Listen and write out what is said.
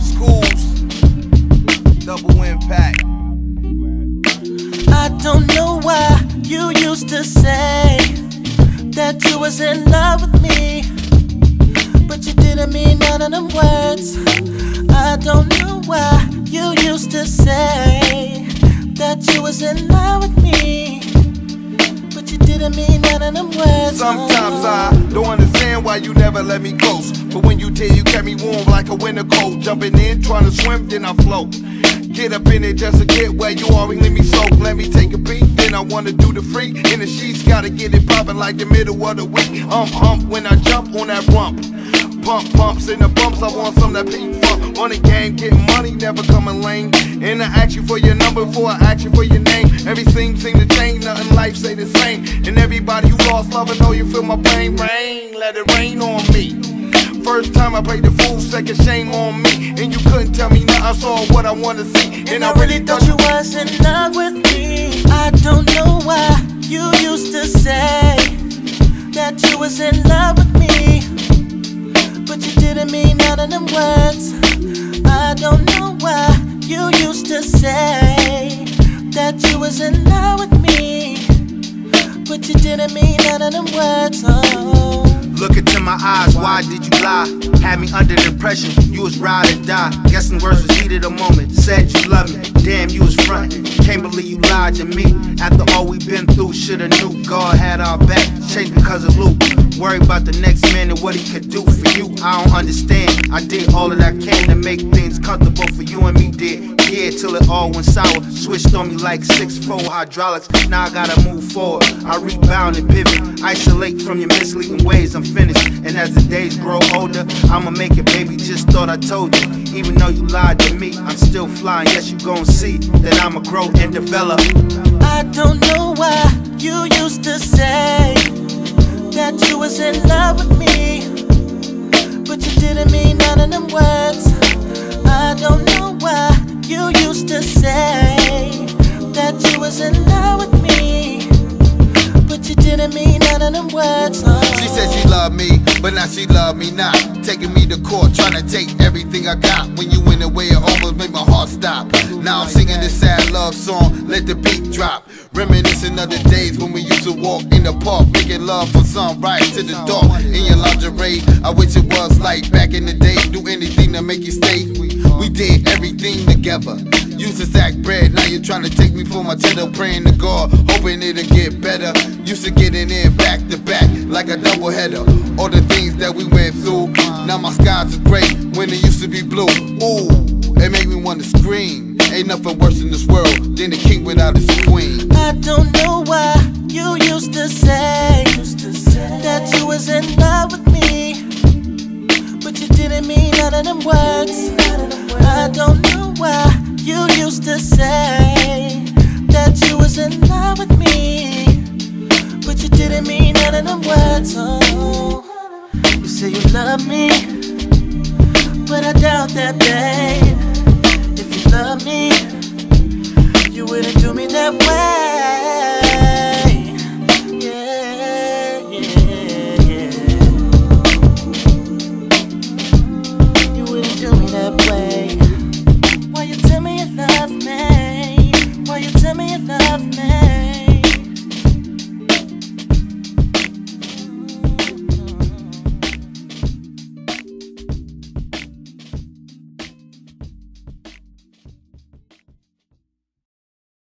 Schools, double impact. I don't know why you used to say that you was in love with me, but you didn't mean none of them words. I don't know why you used to say that you was in love with me, you didn't mean them words. Sometimes I don't understand why you never let me close. But when you did, you kept me warm like a winter coat. Jumping in, trying to swim, then I float. Get up in it just to get where you are and let me soak. Let me take a peek, then I wanna do the freak. In the sheets, gotta get it poppin' like the middle of the week. Um, hump when I jump on that rump. Pump bumps in the bumps, I want some that pink funk. On the game, getting money, never coming lame. And I ask you for your number before I ask you for your. Everything seem to change, nothing life stay the same. And everybody who lost love, I know you feel my pain. Rain, let it rain on me. First time I played the fool, second shame on me. And you couldn't tell me nothing, I saw what I wanna see. And I really thought you was in love with me. I don't know why you used to say that you was in love with me, but you didn't mean none of them words. I don't know why you used to say that you was in love with me, but you didn't mean none of them words. Oh. Look into my eyes, why did you lie? Had me under the impression you was ride or die. Guessing words was heated a moment. Said you love me, damn you was frontin'. Can't believe you lied to me. After all we been through, shoulda knew God had our back. Changed because of Luke. Worry about the next man and what he could do for you. I don't understand. I did all that I can to make things comfortable for you and me, did. Till it all went sour. Switched on me like six four hydraulics. Now I gotta move forward. I rebound and pivot. Isolate from your misleading ways. I'm finished. And as the days grow older, I'ma make it, baby. Just thought I told you. Even though you lied to me, I'm still flying. Yes, you gon' see that I'ma grow and develop. I don't know why you used to say that you was in love with me, but you didn't mean none of them words. Was with me, but you didn't mean none of them words. Oh. She said she loved me, but now she love me not. Taking me to court, trying to take everything I got. When you went away, it almost made my heart stop. Now I'm singing this sad love song, let the beat drop. Reminiscing of the days when we used to walk in the park, making love from sunrise to the dark. In your lingerie, I wish it was like back in the day. Do anything to make you stay. We, did everything together. Used to sack bread, now you're trying to take me for my cheddar. Praying to God, hoping it'll get better. Used to getting in back to back like a double header. All the things that we went through, now my skies are gray when it used to be blue. Ooh, it make me wanna scream. Ain't nothing worse in this world than a king without his queen. I don't know why you used to say that you was in love with me, but you didn't mean none of them words. I don't know why you used to say that you was in love with me, but you didn't mean none of them words. Oh, you say you love me, but I doubt that, babe. you tell me you love me.